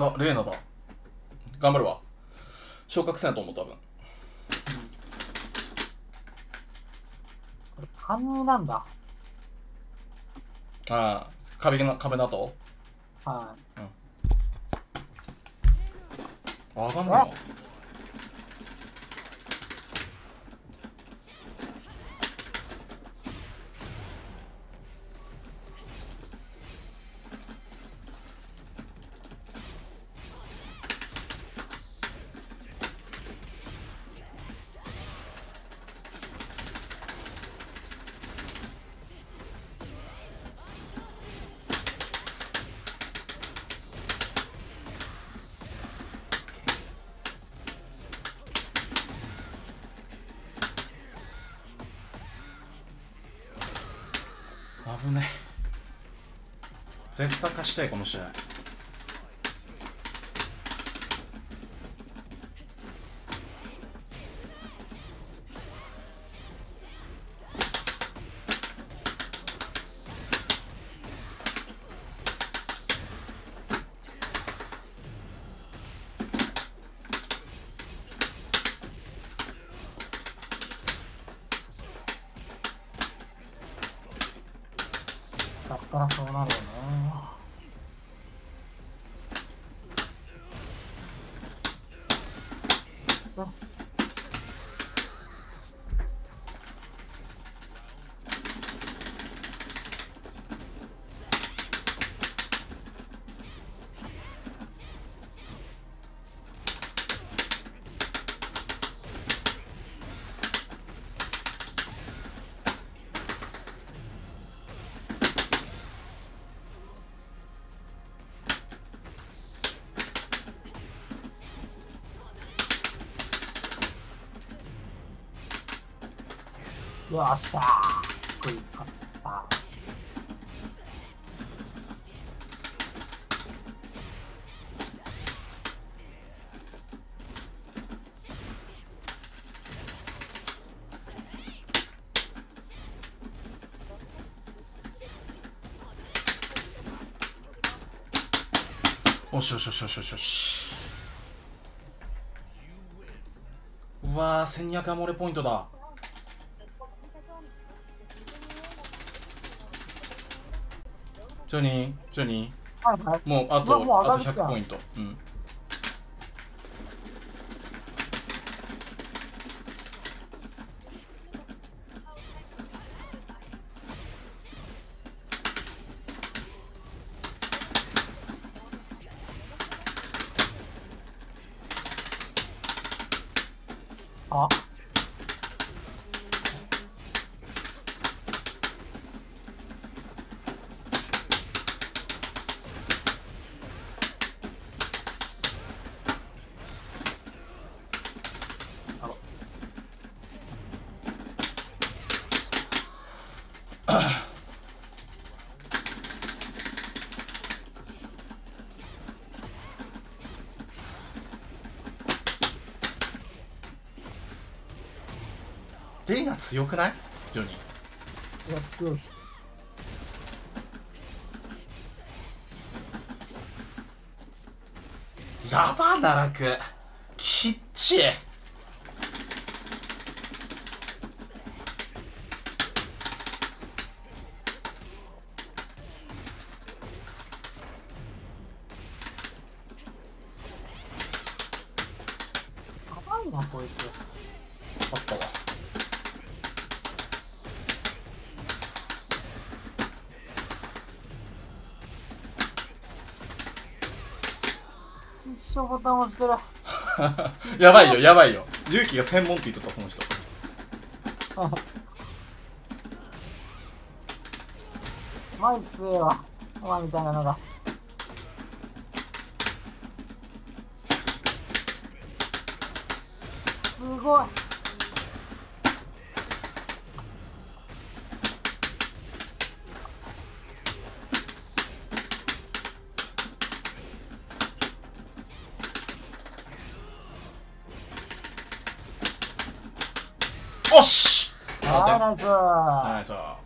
なレーナだ。頑張るわ。昇格戦やと思う多分。半二なんだ。ああ。壁の壁の後？はあ上がんな。いな絶対勝ちたいこの試合。だったらそうなるよね。Bon. よっしゃー作りたった。よしよしよしよしよしうわー1200アモレポイントだジョニージョニはいはい。ーもうあとうわもうあとるじゃん。100ポイント。うん。あレイナ強くない？ジョニー。いや、強い。やば奈落きっちい一生ボタン押してる。やばいよやばいよ勇気が専門って言ってたその人マジ強えわ。お前みたいなのが。すごい。しはい、ナイス。はいさあ